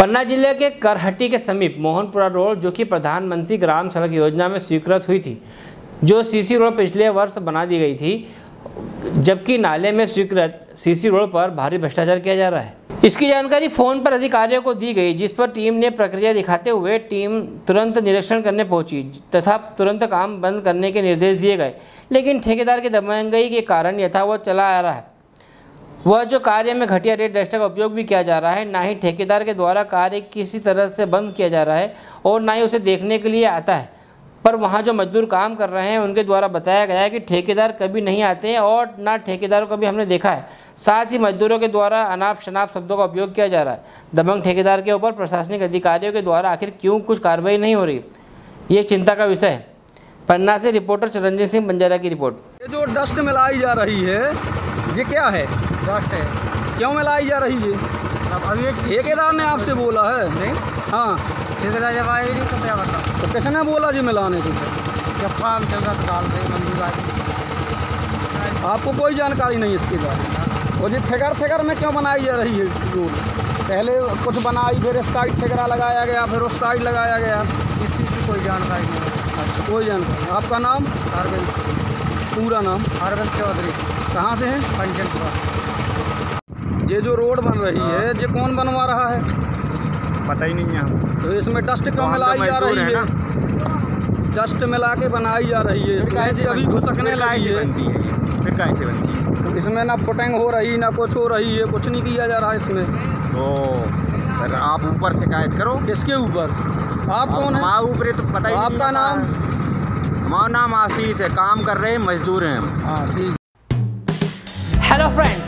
पन्ना ज़िले के करहट्टी के समीप मोहनपुरा रोड, जो कि प्रधानमंत्री ग्राम सड़क योजना में स्वीकृत हुई थी, जो सीसी रोड पिछले वर्ष बना दी गई थी, जबकि नाले में स्वीकृत सीसी रोड पर भारी भ्रष्टाचार किया जा रहा है। इसकी जानकारी फ़ोन पर अधिकारियों को दी गई, जिस पर टीम ने प्रक्रिया दिखाते हुए टीम तुरंत निरीक्षण करने पहुँची, तथा तुरंत काम बंद करने के निर्देश दिए गए। लेकिन ठेकेदार की दबंगई के कारण यथावत चला आ रहा है। वह जो कार्य में घटिया रेट डस्टर का उपयोग भी किया जा रहा है, ना ही ठेकेदार के द्वारा कार्य किसी तरह से बंद किया जा रहा है और ना ही उसे देखने के लिए आता है। पर वहाँ जो मजदूर काम कर रहे हैं, उनके द्वारा बताया गया है कि ठेकेदार कभी नहीं आते हैं और ना ठेकेदारों को भी हमने देखा है। साथ ही मजदूरों के द्वारा अनाप शनाप शब्दों का उपयोग किया जा रहा है। दबंग ठेकेदार के ऊपर प्रशासनिक अधिकारियों के द्वारा आखिर क्यों कुछ कार्रवाई नहीं हो रही? ये चिंता का विषय है। पन्ना से रिपोर्टर चिरंजीव सिंह बंजारा की रिपोर्ट। ये जो डस्ट मिलाई जा रही है ये क्या है? डस्ट है। क्यों मिलाई जा रही है? अब अभी एक ठेकेदार ने आपसे बोला है। नहीं। हाँ। ठेकेदार जब आए नहीं तो क्या बता तो किसने बोला जी मिलाने को? जब काम चल रहा डाल मंजूर आई आपको कोई जानकारी नहीं इसके बारे में। और ये ठेकर ठेकर में क्यों बनाई जा रही है रोड पहले कुछ बनाई फिर इस साइड ठेकरा लगाया गया फिर उस साइड लगाया गया। इस चीज़ की कोई जानकारी नहीं है। कोई जानकारी आपका नाम? अरविंद। पूरा नाम? अरविंद चौधरी। कहाँ से है? पंचनपुरा ये जो रोड बन रही है ये कौन बनवा रहा है? पता ही नहीं है तो इसमें डस्ट क्यों तो मिलाई जा रही है है? डस्ट मिला के बनाई जा रही है ऐसे अभी घुसकने लगी है। है? फिर काहे से बनती है? तो इसमें ना पुटिंग हो रही ना कुछ हो रही है कुछ नहीं किया जा रहा है इसमें। तो फिर आप ऊपर शिकायत करो। किसके ऊपर? आप कौन है? ऊपर तो पता ही नहीं आपका नाम? है। हमारा नाम आशीष है काम कर रहे हैं मजदूर हैं हम। हाँ ठीक।